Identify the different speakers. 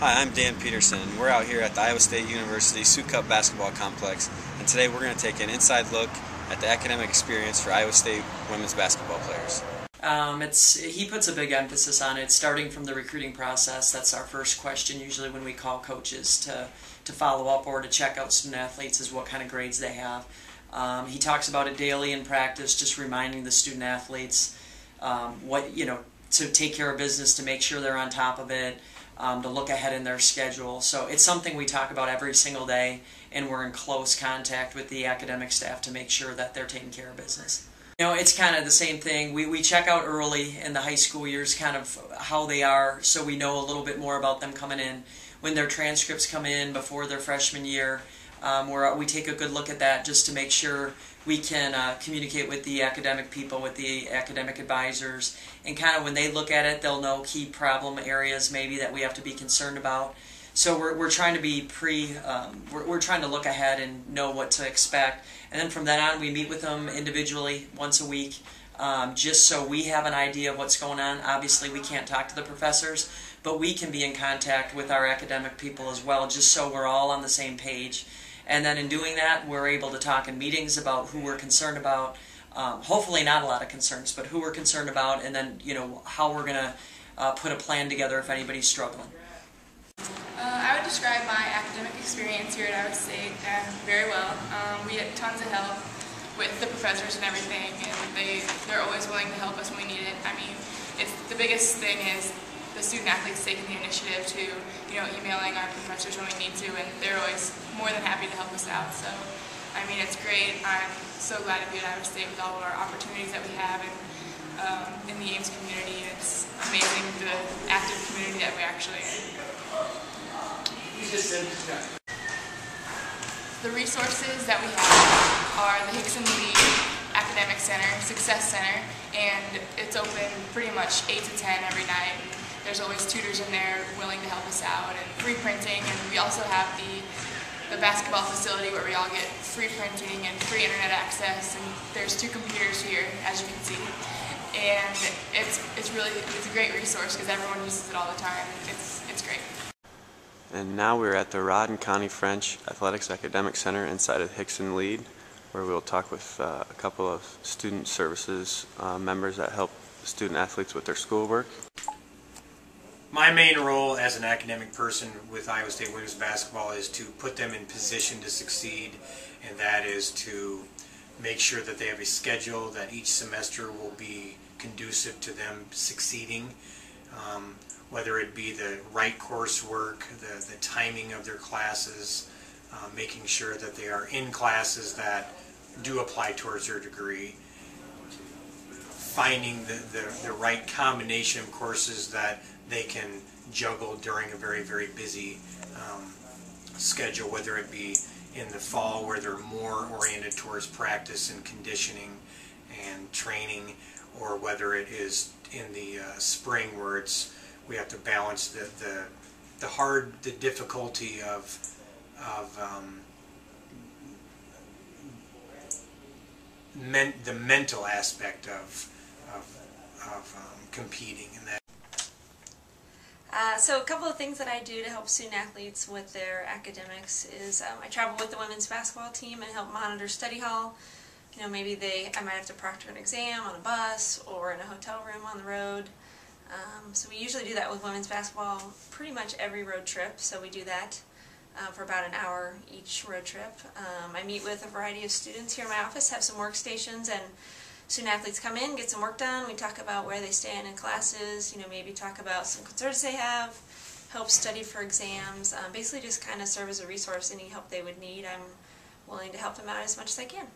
Speaker 1: Hi, I'm Dan Peterson, we're out here at the Iowa State University Sukup Basketball Complex, and today we're going to take an inside look at the academic experience for Iowa State women's basketball players.
Speaker 2: Um, it's he puts a big emphasis on it, starting from the recruiting process. That's our first question usually when we call coaches to to follow up or to check out student athletes is what kind of grades they have. Um, he talks about it daily in practice, just reminding the student athletes um, what you know to take care of business, to make sure they're on top of it um, to look ahead in their schedule. So it's something we talk about every single day, and we're in close contact with the academic staff to make sure that they're taking care of business. You know, it's kind of the same thing. We, we check out early in the high school years kind of how they are so we know a little bit more about them coming in. When their transcripts come in before their freshman year, um, where we take a good look at that just to make sure we can uh, communicate with the academic people, with the academic advisors, and kind of when they look at it, they'll know key problem areas maybe that we have to be concerned about. So we're, we're trying to be pre, um, we're, we're trying to look ahead and know what to expect. And then from then on, we meet with them individually once a week, um, just so we have an idea of what's going on. Obviously, we can't talk to the professors, but we can be in contact with our academic people as well, just so we're all on the same page and then in doing that, we're able to talk in meetings about who we're concerned about. Um, hopefully, not a lot of concerns, but who we're concerned about, and then you know how we're going to uh, put a plan together if anybody's struggling.
Speaker 3: Uh, I would describe my academic experience here at Iowa State uh, very well. Um, we get tons of help with the professors and everything, and they they're always willing to help us when we need it. I mean, it's the biggest thing is the student athletes taking the initiative to, you know, emailing our professors when we need to, and they're always more than happy to help us out. So, I mean, it's great. I'm so glad to be at Iowa State with all of our opportunities that we have and um, in the Ames community. It's amazing the active community that we actually are. The resources that we have are the Hixson-Lied Academic Center, Success Center, and it's open pretty much 8 to 10 every night there's always tutors in there willing to help us out and free printing and we also have the the basketball facility where we all get free printing and free internet access and there's two computers here as you can see. And it's it's really it's a great resource because everyone uses it all the time it's it's great.
Speaker 1: And now we're at the Rodden Connie French Athletics Academic Center inside of Hixson-Lied where we'll talk with uh, a couple of student services uh, members that help student athletes with their schoolwork
Speaker 4: my main role as an academic person with Iowa State women's basketball is to put them in position to succeed, and that is to make sure that they have a schedule that each semester will be conducive to them succeeding, um, whether it be the right coursework, the, the timing of their classes, uh, making sure that they are in classes that do apply towards their degree, finding the, the, the right combination of courses that they can juggle during a very, very busy um, schedule, whether it be in the fall where they're more oriented towards practice and conditioning and training, or whether it is in the uh, spring where it's we have to balance the, the, the hard, the difficulty of, of um, men, the mental aspect of, of, of um, competing and that
Speaker 5: uh, so a couple of things that I do to help student athletes with their academics is um, I travel with the women's basketball team and help monitor study hall. You know, maybe they I might have to proctor an exam on a bus or in a hotel room on the road. Um, so we usually do that with women's basketball pretty much every road trip. So we do that uh, for about an hour each road trip. Um, I meet with a variety of students here in my office, have some workstations, and student athletes come in, get some work done. We talk about where they stand in classes, you know, maybe talk about some concerns they have, help study for exams, um, basically just kind of serve as a resource, any help they would need. I'm willing to help them out as much as I can.